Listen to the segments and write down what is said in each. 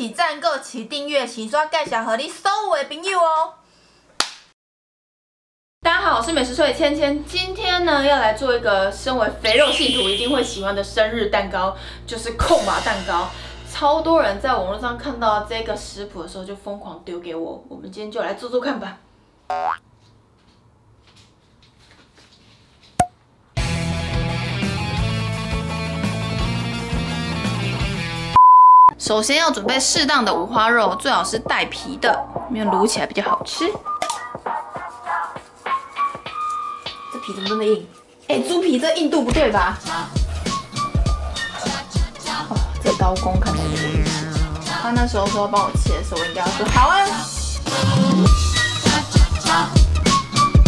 起赞、个起订阅、起刷介绍和你所有的朋友哦。大家好，我是美食帅芊芊，今天呢要来做一个身为肥肉信徒一定会喜欢的生日蛋糕，就是控马蛋糕。超多人在网络上看到这个食谱的时候就疯狂丢给我，我们今天就来做做看吧。首先要准备适当的五花肉，最好是带皮的，因为卤起来比较好吃。这皮怎么这么硬？哎，猪皮这硬度不对吧？哦，这刀工看起来有点意他那时候说要帮我切的时候，我应该要说好啊。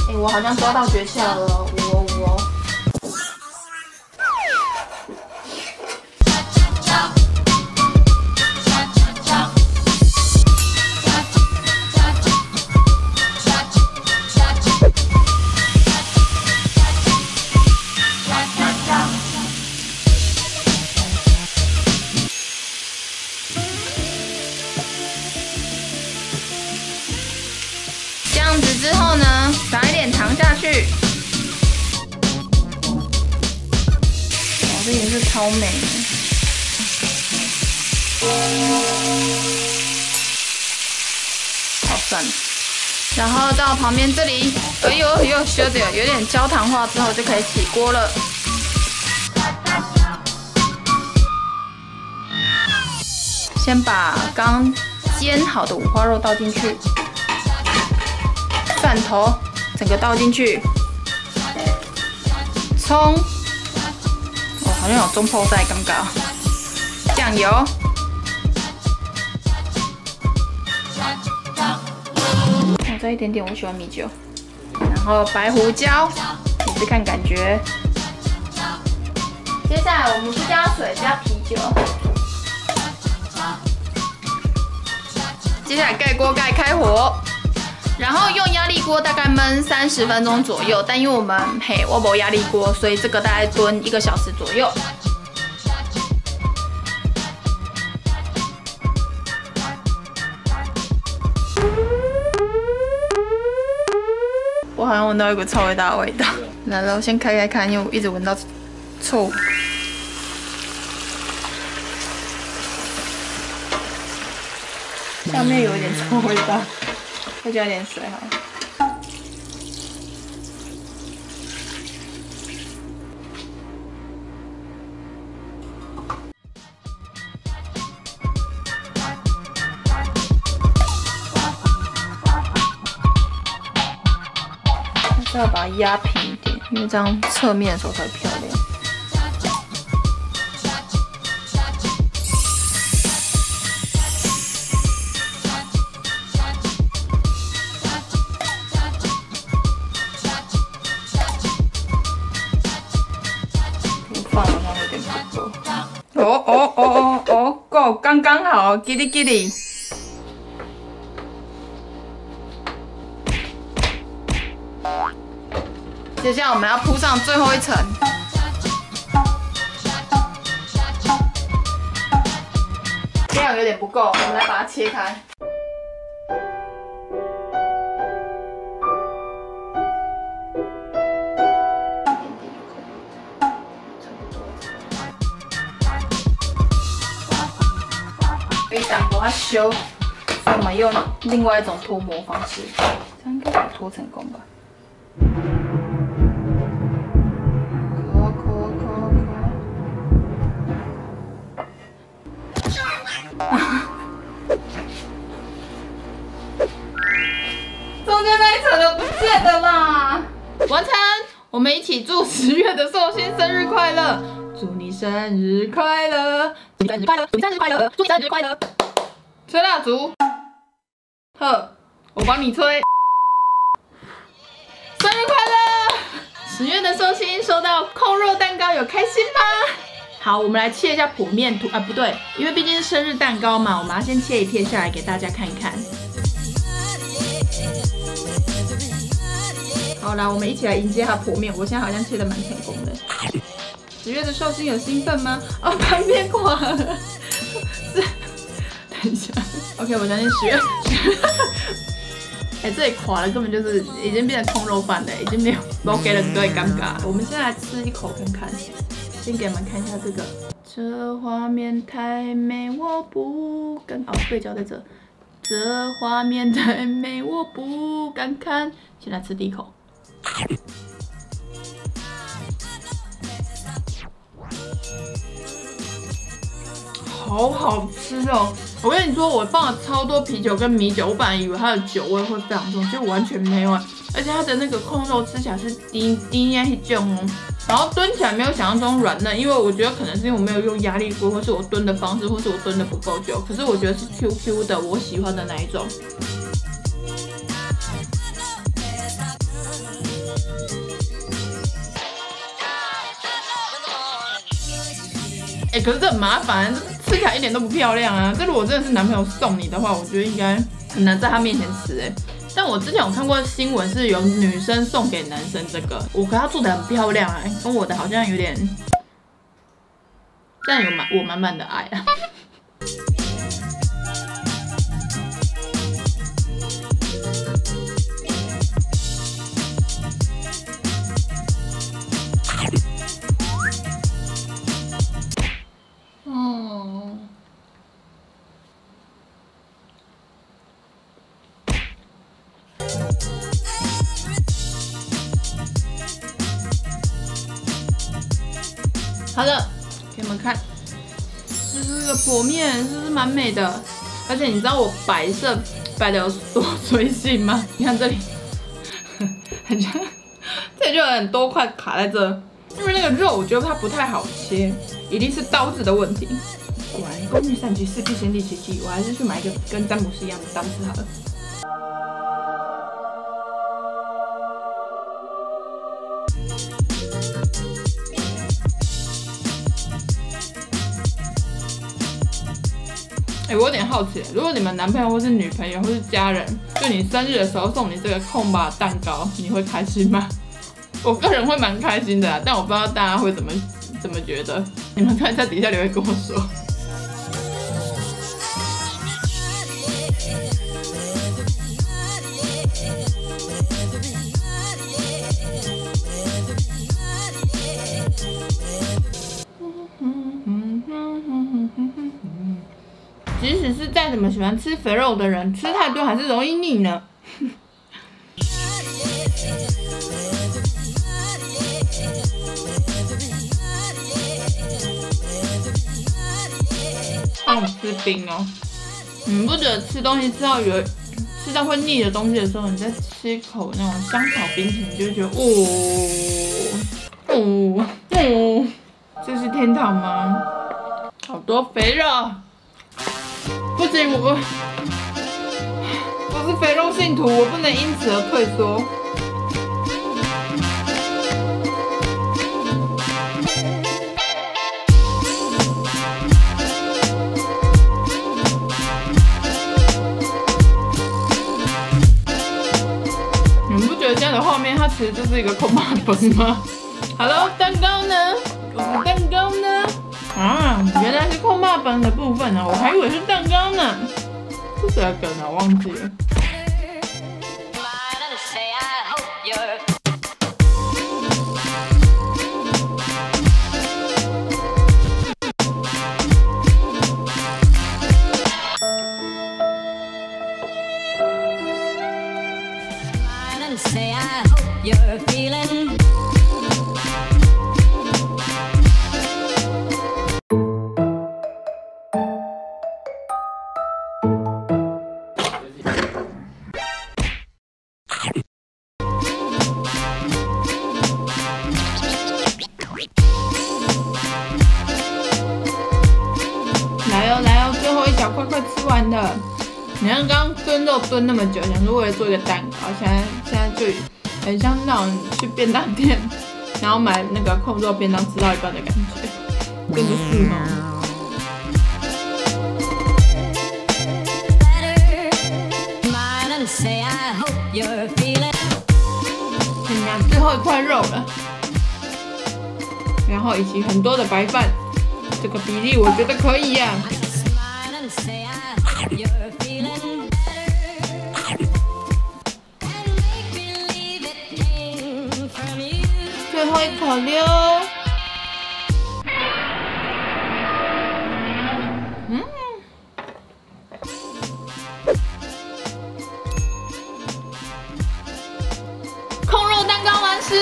哎，我好像抓到诀窍了，之后呢，撒一点糖下去。哇，这颜色超美。好酸。然后到旁边这里，哎呦哎呦，修点有点焦糖化之后就可以起锅了。先把刚煎好的五花肉倒进去。蒜头整个倒进去，葱，哦，好像有中泡在刚刚，酱油，哦，再一点点，我喜欢米酒，然后白胡椒，也是看感觉。接下来我们不加水，加啤酒。接下来盖锅盖，开火。然后用压力锅大概焖三十分钟左右，但因为我们嘿我没压力锅，所以这个大概炖一个小时左右。我好像闻到一股臭味大的味道，来了，我先开开看，因为我一直闻到臭。下面有一点臭味道。再加点水哈，是要把它压平一点，因为这样侧面的时候才会漂亮。哦哦哦哦哦，够刚刚好，给力给力。接下来我们要铺上最后一层，量有点不够，我们来把它切开。它修，我们用另外一种脱模方式，这样应该脱成功吧？抠抠抠抠，中间那一层都不见了啦！完成，我们一起祝十月的寿星生日快乐！祝你生日快乐！祝你生日快乐！祝你生日快乐！祝你生日快乐！吹蜡烛，呵，我帮你吹。生日快乐！十月的寿星收到控肉蛋糕，有开心吗？好，我们来切一下剖面图啊，不对，因为毕竟是生日蛋糕嘛，我们要先切一片下来给大家看一看。好啦，我们一起来迎接它剖面。我现在好像切的蛮成功的。十月的寿星有兴奋吗？哦，旁边挂了。看一下。OK，我相信十月。哎，这里垮了，根本就是已经变成空肉饭了，已经没有包给了，对，尴尬。我们先来吃一口看看，先给你们看一下这个。这画面太美，我不敢。哦，对焦在这。这画面太美，我不敢看。先来吃第一口。好好吃哦！我跟你说，我放了超多啤酒跟米酒，我本来以为它的酒味会非常重，结果完全没有啊。而且它的那个控肉吃起来是滴滴那一酱哦，然后蹲起来没有想象中软嫩，因为我觉得可能是因为我没有用压力锅，或是我蹲的方式，或是我蹲的不够久。可是我觉得是 Q Q 的，我喜欢的那一种。哎，可是这很麻烦。吃起来一点都不漂亮啊！这如果真的是男朋友送你的话，我觉得应该很难在他面前吃哎。但我之前有看过新闻，是有女生送给男生这个，我和他做的很漂亮啊，跟我的好像有点，但有满我满满的爱啊。好的，给你们看，这是个薄面，是不是蛮美的？而且你知道我白色摆的有多随性吗？你看这里，很像，这里就有很多块卡在这，因为那个肉我觉得它不太好切，一定是刀子的问题。果然，工欲善其事，必先利其器。我还是去买一个跟詹姆斯一样的刀子好了。我有点好奇，如果你们男朋友或是女朋友或是家人，就你生日的时候送你这个空吧蛋糕，你会开心吗？我个人会蛮开心的，但我不知道大家会怎么怎么觉得，你们看一下底下留言跟我说。使是再怎么喜欢吃肥肉的人，吃太多还是容易腻呢。放吃冰哦，你不觉得吃东西吃到有吃到会腻的东西的时候，你再吃一口那种香草冰淇淋，你就觉得哦哦哦，这是天堂吗？好多肥肉。不行，我我是肥肉信徒，我不能因此而退缩。你们不觉得这样的画面，它其实就是一个空巴崩吗？Hello，蛋糕呢？我是蛋糕？啊，原来是空霸本的部分呢，我还以为是蛋糕呢。是谁的梗啊？忘记了。炖肉炖那么久，想说为了做一个蛋糕，现在现在就很像那种去便当店，然后买那个空肉便当吃到一半的感觉，跟着是吗？最后一块肉了，然后以及很多的白饭，这个比例我觉得可以呀。胃口溜。嗯，控肉蛋糕完食。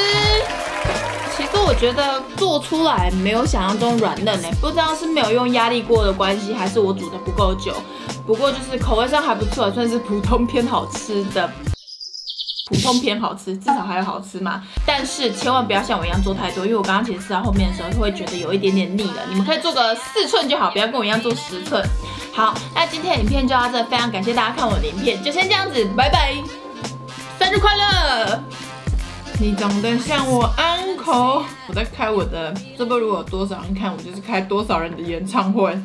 其实我觉得做出来没有想象中软嫩呢，不知道是没有用压力锅的关系，还是我煮的不够久。不过就是口味上还不错，算是普通偏好吃的。普通偏好吃，至少还有好吃嘛。但是千万不要像我一样做太多，因为我刚刚其实吃到后面的时候会觉得有一点点腻了。你们可以做个四寸就好，不要跟我一样做十寸。好，那今天的影片就到这，非常感谢大家看我的影片，就先这样子，拜拜，生日快乐！你长得像我 uncle，我在开我的，这波如果有多少人看，我就是开多少人的演唱会。